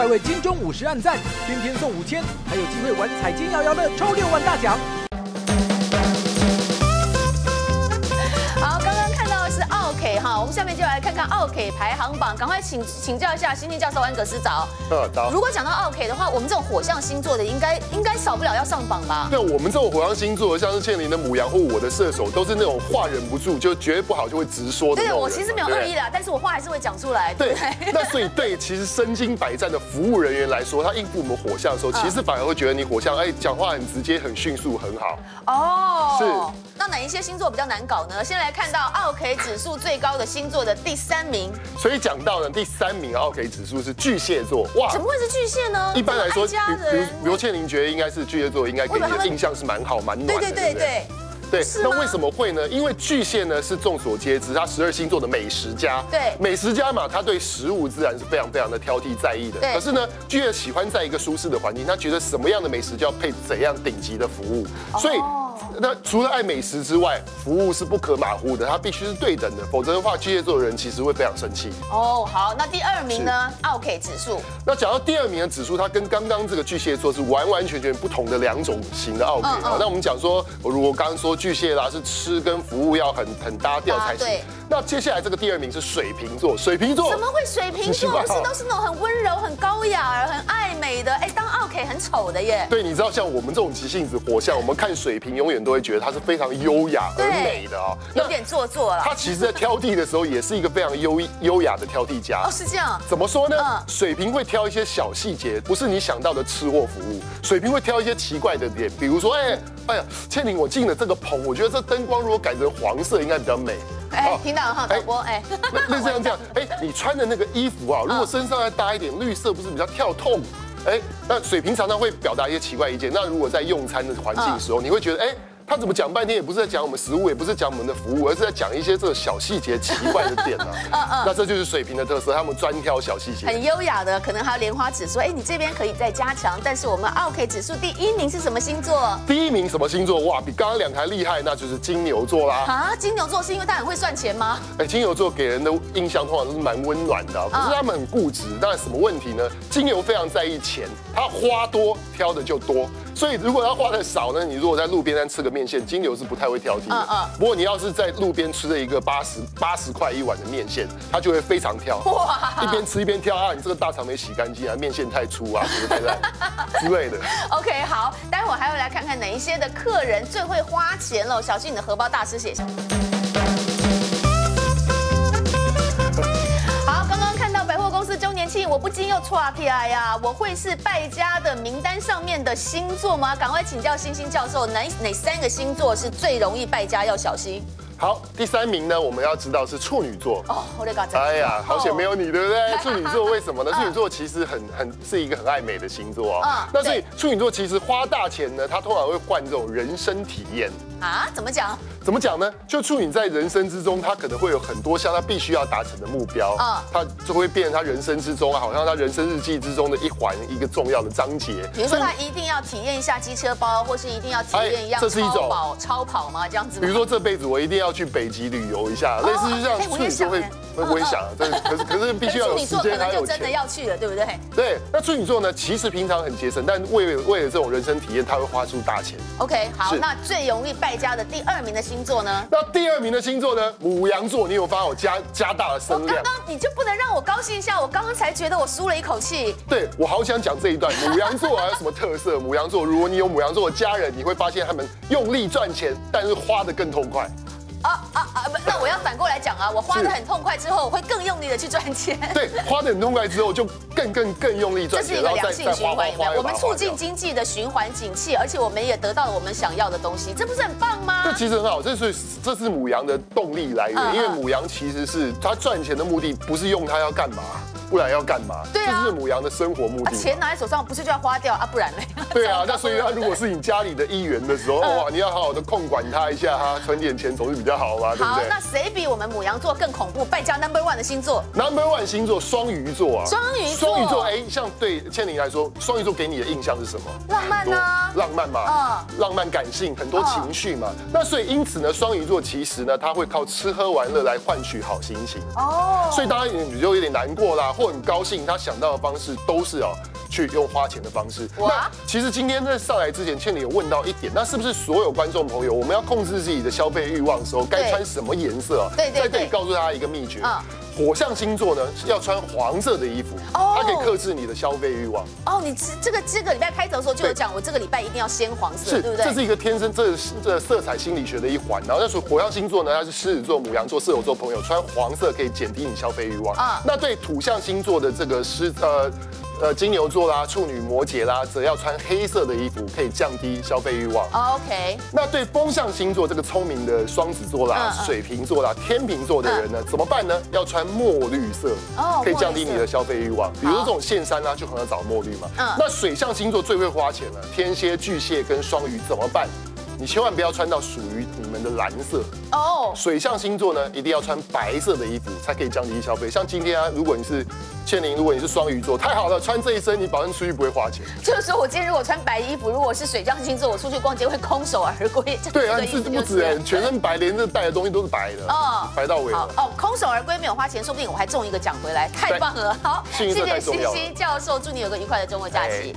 快为金钟五十按赞，天天送五千，还有机会玩彩金摇摇乐抽六万大奖。面就来看看奥 K 排行榜，赶快请请教一下星星教授安格斯早。呃，早。如果讲到奥 K 的话，我们这种火象星座的应该应该少不了要上榜吧？对，我们这种火象星座，像是倩玲的母羊或我的射手，都是那种话忍不住就觉得不好就会直说的对我其实没有恶意啦，但是我话还是会讲出来。对，那所以对其实身经百战的服务人员来说，他应付我们火象的时候，嗯其实反而会觉得你火象，哎，讲话很直接、很迅速、很好。哦，是。那哪一些星座比较难搞呢？先来看到奥 K 指数最高的星座的第三名，所以讲到呢，第三名 OK 指数是巨蟹座，哇怎么会是巨蟹呢？一般来说，比这么爱家人，比如比如倩玲觉得应该是巨蟹座，应该给你的印象是蛮好、蛮暖的，对对对不对。对那为什么会呢？因为巨蟹呢是众所皆知，它十二星座的美食家。对美食家嘛，他对食物自然是非常非常的挑剔在意的。可是呢，巨蟹喜欢在一个舒适的环境，他觉得什么样的美食就要配怎样顶级的服务。所以哦，那除了爱美食之外，服务是不可马虎的，它必须是对等的，否则的话，巨蟹座的人其实会非常生气。哦，好，那第二名呢？奥 K 指数，那讲到第二名的指数，它跟刚刚这个巨蟹座是完完全全不同的两种型的奥 K 啊。那我们讲说，如果刚刚说巨蟹啦，是吃跟服务要很很搭调才行。那接下来这个第二名是水瓶座，水瓶座怎么会水瓶座 不是都是那种很温柔、很高雅、很爱美的？哎，当奥 K 很丑的耶。对，你知道像我们这种急性子火象，我们看水瓶永远都会觉得它是非常优雅而美的啊。有点做作了。他其实，在挑剔的时候，也是一个非常优优雅的挑剔家哦，。是这样。怎么说呢？嗯水瓶会挑一些小细节，不是你想到的吃货服务。水瓶会挑一些奇怪的点，比如说，哎，哎呀，倩玲，我进了这个棚，我觉得这灯光如果改成黄色，应该比较美。哎哦，听到了哈，导播，哎，那这样这样，哎，你穿的那个衣服啊，如果身上再搭一点绿色，不是比较跳痛？哎，那水瓶常常会表达一些奇怪意见。那如果在用餐的环境的时候，你会觉得，哎。他怎么讲半天也不是在讲我们食物，也不是讲我们的服务，而是在讲一些这个小细节、奇怪的点啊。那这就是水平的特色，他们专挑小细节。很优雅的，可能还有莲花指数，哎，你这边可以再加强。但是我们 OK 指数第一名是什么星座？第一名什么星座？哇，比刚刚两台厉害，那就是金牛座啦。啊，金牛座是因为他很会算钱吗？哎，金牛座给人的印象通常都是蛮温暖的啊，可是他们很固执。那什么问题呢？金牛非常在意钱，他花多挑的就多。所以如果要花的少呢，你如果在路边摊吃个面线，金牛是不太会挑剔嗯嗯的。不过你要是在路边吃了一个八十八十块一碗的面线，他就会非常挑。哇一边吃一边挑啊，你这个大肠没洗干净啊，面线太粗啊，什么太烂之类的。OK，好，待会儿还会来看看哪一些的客人最会花钱喽，小心你的荷包大失血。我不禁又错啊起来呀，我会是败家的名单上面的星座吗？赶快请教星星教授，哪哪三个星座是最容易败家，要小心？好，第三名呢，我们要知道是处女座。哦，我的搞哎呀，好险没有你，对不对？处女座为什么呢？嗯处女座其实很很是一个很爱美的星座嗯哦。那所以处女座其实花大钱呢，他通常会换这种人生体验。啊，怎么讲？怎么讲呢？就处女在人生之中，他可能会有很多项他必须要达成的目标啊他就会变成他人生之中，好像他人生日记之中的一环，一个重要的章节。比如说他一定要体验一下机车包，或是一定要体验一样哎这是一种超跑超跑吗？这样子？比如说这辈子我一定要去北极旅游一下，类似就像哎我也处女座会想哎，我也想啊，但是可是可是必须要有时处女座可间还有能就真的。要去了，对不对对，那处女座呢，其实平常很节省，但为了为了这种人生体验，他会花出大钱。？OK，好，那最容易败家的第二名的星座呢？那第二名的星座呢，母羊座，你有发现我加加大了我声量？刚刚你就不能让我高兴一下？我刚刚才觉得我舒了一口气。对我好想讲这一段，母羊座还有什么特色？母羊座，如果你有母羊座的家人，你会发现他们用力赚钱，但是花的更痛快。啊啊啊！不，那我要反过来讲啊，我花的很痛快之后，我会更用力的去赚钱。对，花的很痛快之后，就更更更用力赚钱，是一个良性循环，有没有？我们促进经济的循环景气，而且我们也得到了我们想要的东西，这不是很棒吗这？其实很好，这是这是母羊的动力来嗯源，因为嗯母羊其实是它赚钱的目的，不是用它要干嘛，不然要干嘛？对啊这是母羊的生活目啊的。钱拿在手上不是就要花掉啊？不然呢？对啊，那所以他如果是你家里的一员的时候，嗯哇，你要好好的控管他一下，哈，存点钱总是比较好嘛，对不好，对那谁比我们母羊座更恐怖？败家 Number One 的星座？？Number one 星座双鱼座啊，双鱼座双鱼座，哎，像对倩玲来说，双鱼座给你的印象是什么？浪漫啊浪漫嘛，浪漫感性，很多情绪嘛。那所以因此呢，双鱼座其实呢，他会靠吃喝玩乐来换取好心情。哦，所以当然你就有点难过啦，或或很高兴，他想到的方式都是哦。去用花钱的方式。那其实今天在上来之前，倩玲有问到一点，那是不是所有观众朋友，我们要控制自己的消费欲望的时候，该穿什么颜色？对对在这里告诉大家一个秘诀。火象星座呢，要穿黄色的衣服，它可以克制你的消费欲望。哦，你这个这个礼拜开头的时候就有讲，我这个礼拜一定要鲜黄色，对不对？这是一个天生这这色彩心理学的一环。然后，那属火象星座呢，它是狮子座、母羊座、射手座朋友穿黄色可以减低你消费欲望。啊，那对土象星座的这个狮呃。呃，金牛座啦、处女、摩羯啦，则要穿黑色的衣服，可以降低消费欲望。OK。那对风象星座这个聪明的双子座啦、水瓶座啦、天秤座的人呢，怎么办呢？要穿墨绿色，哦可以降低你的消费欲望。比如这种线衫呢，就可能找墨绿嘛。嗯。那水象星座最会花钱了，天蝎、巨蟹跟双鱼怎么办？你千万不要穿到属于的蓝色哦。水象星座呢，一定要穿白色的衣服，才可以降低消费。像今天啊，如果你是倩玲，如果你是双鱼座，太好了，穿这一身，你保证出去不会花钱。就是说我今天如果穿白衣服，如果是水象星座，我出去逛街会空手而归。对啊，是不止哎，全身白，连这带的东西都是白的，哦，白到尾。哦，空手而归没有花钱，说不定我还中一个奖回来，太棒了。好，谢谢星星教授，祝你有个愉快的周末假期。